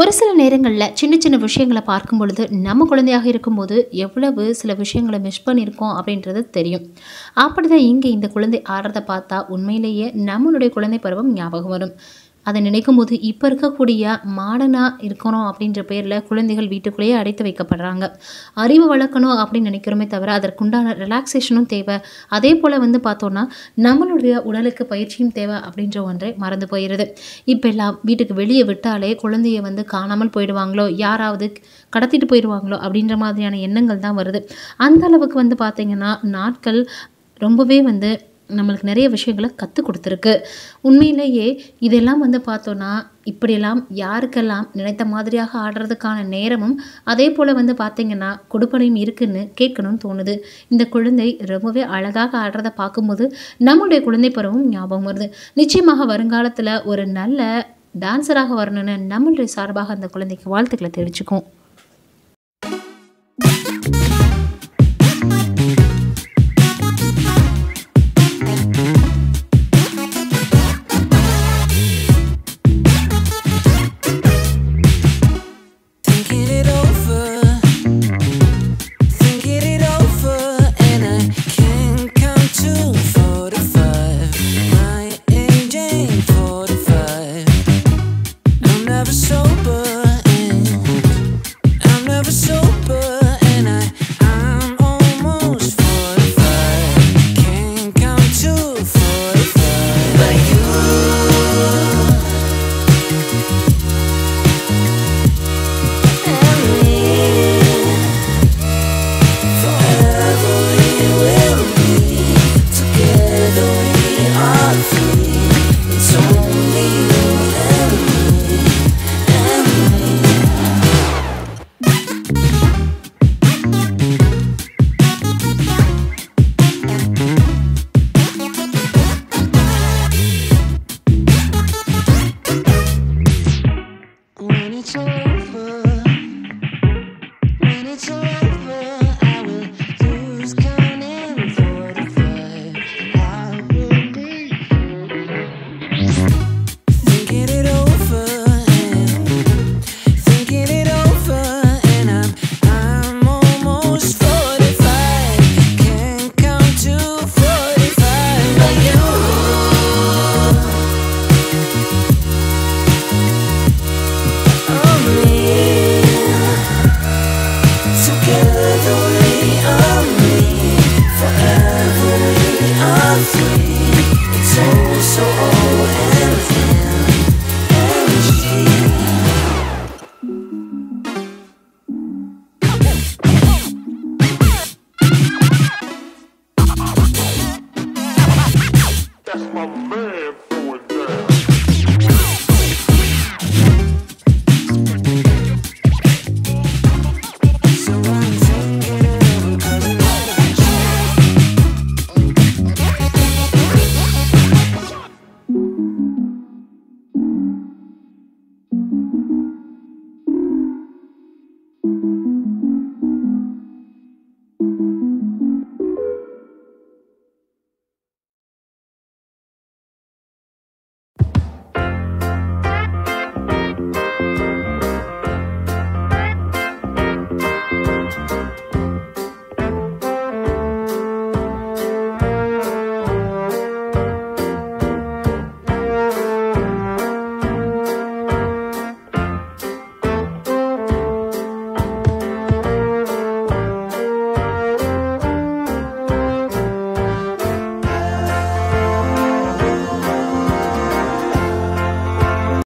ஒரு சில நேரங்களில் சின்ன சின்ன விஷயங்களை பார்க்கும் பொழுது நம்ம குழந்தையாக இருக்கும்போது எவ்வளவு சில விஷயங்களை மிஸ் பண்ணியிருக்கோம் அப்படின்றது தெரியும். அப்படி தான் இங்கே இந்த குழந்தை ஆடுறத பார்த்தா உண்மையிலேயே நம்மளுடைய குழந்தை பருவம் ஞாபகம் வரும். அதை நினைக்கும் போது இப்போ இருக்கக்கூடிய மாடனாக இருக்கணும் அப்படின்ற பேரில் குழந்தைகள் வீட்டுக்குள்ளேயே அடைத்து வைக்கப்படுறாங்க. அறிவு வளர்க்கணும் அப்படின்னு நினைக்கிறோமே தவிர அதற்குண்டான ரிலாக்ஸேஷனும் தேவை. அதே போல் வந்து பார்த்தோன்னா நம்மளுடைய உடலுக்கு பயிற்சியும் தேவை அப்படின்ற ஒன்றை மறந்து போயிடுது இப்போ எல்லாம் வீட்டுக்கு வெளியே விட்டாலே குழந்தைய வந்து காணாமல் போயிடுவாங்களோ யாராவது கடத்திட்டு போயிடுவாங்களோ அப்படின்ற மாதிரியான எண்ணங்கள் தான் வருது. அந்த அளவுக்கு வந்து பார்த்திங்கன்னா நாட்கள் ரொம்பவே வந்து நம்மளுக்கு நிறைய விஷயங்களை கற்றுக் கொடுத்துருக்கு. உண்மையிலேயே இதெல்லாம் வந்து பார்த்தோன்னா இப்படியெல்லாம் யாருக்கெல்லாம் நினைத்த மாதிரியாக ஆடுறதுக்கான நேரமும் அதே போல் வந்து பார்த்திங்கன்னா கொடுப்பனையும் இருக்குன்னு கேட்கணும்னு தோணுது. இந்த குழந்தை ரொம்பவே அழகாக ஆடுறத பார்க்கும்போது நம்முடைய குழந்தை பருவம் ஞாபகம் வருது. நிச்சயமாக வருங்காலத்தில் ஒரு நல்ல டான்ஸராக வரணும்னு நம்மளுடைய சார்பாக அந்த குழந்தைக்கு வாழ்த்துக்களை தெரிவிச்சுக்கும் from